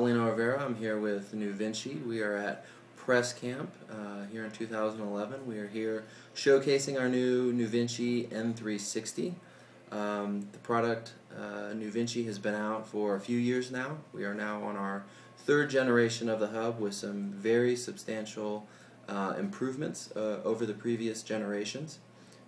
Avelino Rivera. I'm here with NuVinci. We are at Press Camp uh, here in 2011. We are here showcasing our new NuVinci N360. Um, the product uh, NuVinci has been out for a few years now. We are now on our third generation of the hub with some very substantial uh, improvements uh, over the previous generations.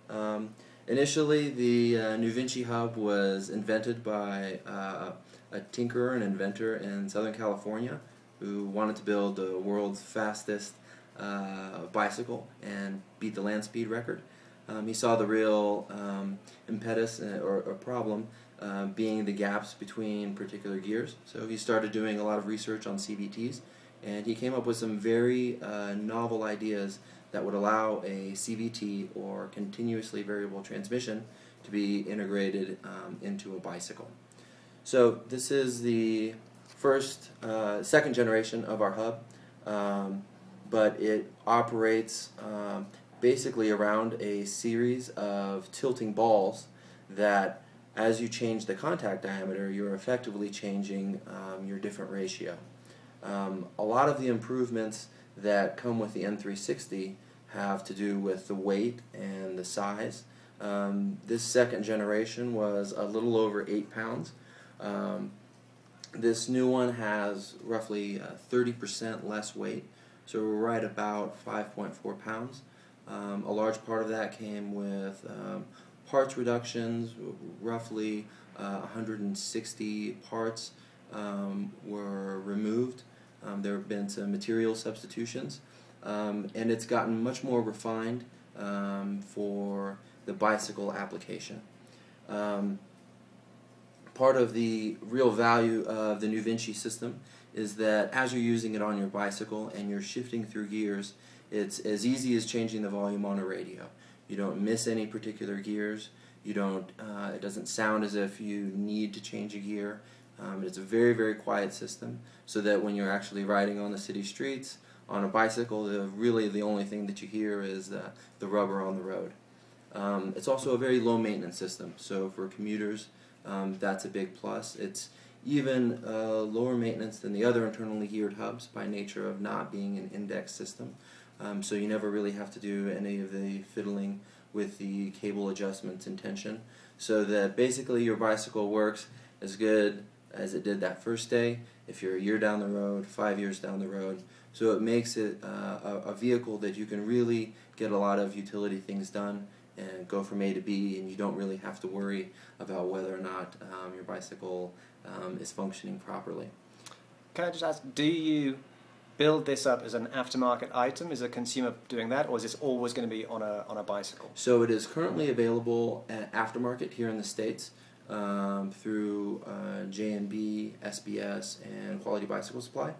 Um, initially, the uh, NuVinci hub was invented by uh, a tinkerer and inventor in Southern California who wanted to build the world's fastest uh, bicycle and beat the land speed record. Um, he saw the real um, impetus uh, or, or problem uh, being the gaps between particular gears. So he started doing a lot of research on CVTs and he came up with some very uh, novel ideas that would allow a CVT or continuously variable transmission to be integrated um, into a bicycle. So this is the first, uh, second generation of our hub, um, but it operates um, basically around a series of tilting balls that as you change the contact diameter, you're effectively changing um, your different ratio. Um, a lot of the improvements that come with the N360 have to do with the weight and the size. Um, this second generation was a little over 8 pounds. Um, this new one has roughly 30% uh, less weight, so we're right about 5.4 pounds. Um, a large part of that came with um, parts reductions, roughly uh, 160 parts um, were removed. Um, there have been some material substitutions, um, and it's gotten much more refined um, for the bicycle application. Part of the real value of the NuVinci system is that as you're using it on your bicycle and you're shifting through gears, it's as easy as changing the volume on a radio. You don't miss any particular gears. You don't. Uh, it doesn't sound as if you need to change a gear. Um, it's a very very quiet system, so that when you're actually riding on the city streets on a bicycle, the, really the only thing that you hear is uh, the rubber on the road. Um, it's also a very low maintenance system, so for commuters, um, that's a big plus. It's even uh, lower maintenance than the other internally geared hubs by nature of not being an index system. Um, so you never really have to do any of the fiddling with the cable adjustments and tension. So that basically your bicycle works as good as it did that first day if you're a year down the road, five years down the road. So it makes it uh, a, a vehicle that you can really get a lot of utility things done and go from A to B, and you don't really have to worry about whether or not um, your bicycle um, is functioning properly. Can I just ask, do you build this up as an aftermarket item? Is a consumer doing that, or is this always going to be on a, on a bicycle? So it is currently available at aftermarket here in the States um, through uh, J&B, SBS, and Quality Bicycle Supply.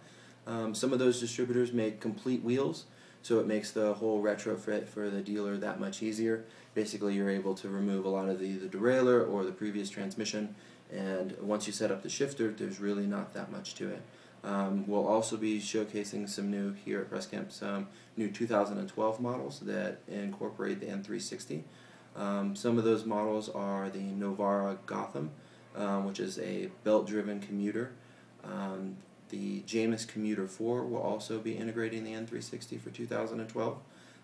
Um, some of those distributors make complete wheels, so it makes the whole retrofit for the dealer that much easier. Basically, you're able to remove a lot of the, the derailleur or the previous transmission, and once you set up the shifter, there's really not that much to it. Um, we'll also be showcasing some new here at Press Camp, some new 2012 models that incorporate the N360. Um, some of those models are the Novara Gotham, um, which is a belt-driven commuter. The Jamis Commuter 4 will also be integrating the N360 for 2012.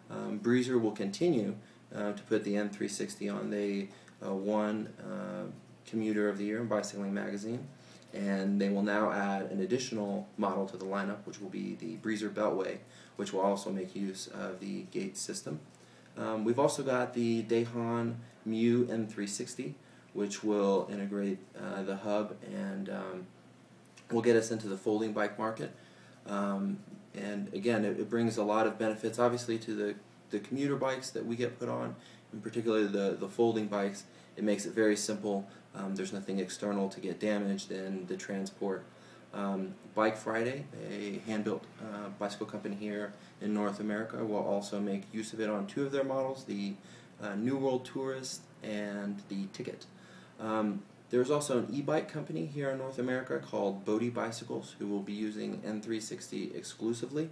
Um, Breezer will continue uh, to put the N360 on. They uh, uh, Commuter of the Year in Bicycling Magazine, and they will now add an additional model to the lineup, which will be the Breezer Beltway, which will also make use of the gate system. Um, we've also got the Dahon Mu N360, which will integrate uh, the hub and um, will get us into the folding bike market. Um, and again, it, it, brings a lot of benefits, obviously, to the, the commuter bikes that we get put on, in particular the, the folding bikes. It makes it very simple. Um, there's nothing external to get damaged in the transport. Um, Bike Friday, a hand-built uh, bicycle company here in North America, will also make use of it on two of their models, the uh, New World Tourist and the Tikit. Um, there's also an e-bike company here in North America called Bodie Bicycles who will be using N360 exclusively.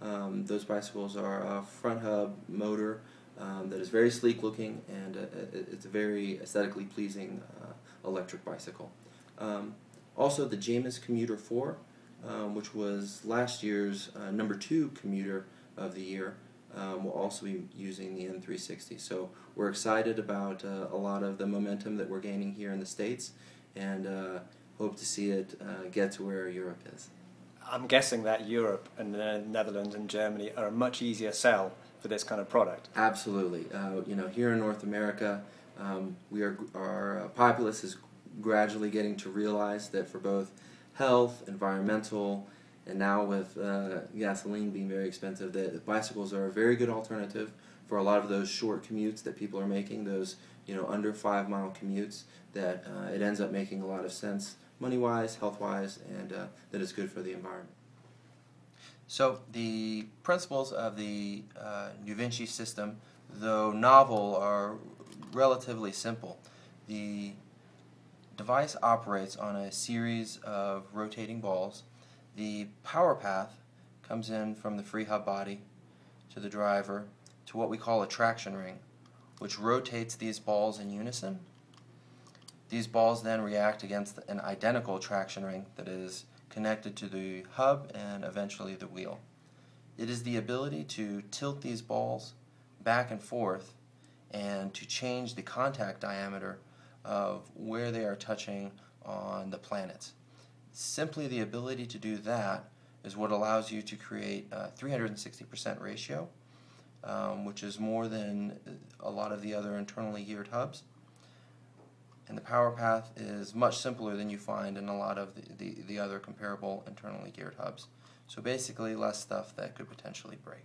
Um, those bicycles are a front hub motor um, that is very sleek looking and uh, it's a very aesthetically pleasing uh, electric bicycle. Um, also the Jamis Commuter 4 um, which was last year's uh, number two commuter of the year, um, will also be using the N360. So we're excited about uh, a lot of the momentum that we're gaining here in the States and uh, hope to see it uh, get to where Europe is. I'm guessing that Europe and the Netherlands and Germany are a much easier sell for this kind of product. Absolutely. Uh, you know, here in North America, um, we are our uh, populace is gradually getting to realize that for both health, environmental, and now with uh, gasoline being very expensive, that bicycles are a very good alternative for a lot of those short commutes that people are making, those you know under five mile commutes. That uh, it ends up making a lot of sense money wise, health wise, and uh, that it's good for the environment. So the principles of the uh, NuVinci system, though novel, are relatively simple. The device operates on a series of rotating balls. The power path comes in from the free hub body to the driver to what we call a traction ring, which rotates these balls in unison. These balls then react against an identical traction ring that is connected to the hub and eventually the wheel. It is the ability to tilt these balls back and forth and to change the contact diameter of where they are touching on the planets. Simply the ability to do that is what allows you to create a 360% ratio, um, which is more than a lot of the other internally geared hubs. And the power path is much simpler than you find in a lot of the, the, the other comparable internally geared hubs. So basically less stuff that could potentially break.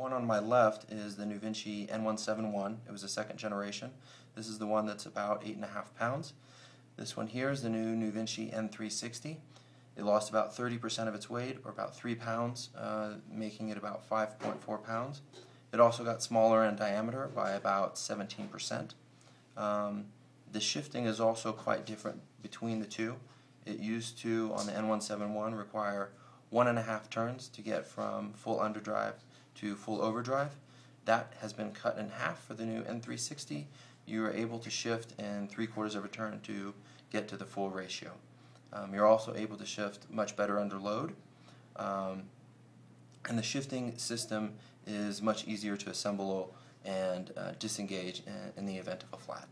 One on my left is the NuVinci N171. It was a second generation. This is the one that's about 8.5 pounds. This one here is the new NuVinci N360. It lost about 30% of its weight, or about 3 pounds, uh, making it about 5.4 pounds. It also got smaller in diameter by about 17%. Um, the shifting is also quite different between the two. It used to, on the N171, require one and a half turns to get from full underdrive to full overdrive. That has been cut in half for the new N360. You are able to shift in three quarters of a turn to get to the full ratio. Um, you're also able to shift much better under load. Um, and the shifting system is much easier to assemble and uh, disengage in, in the event of a flat.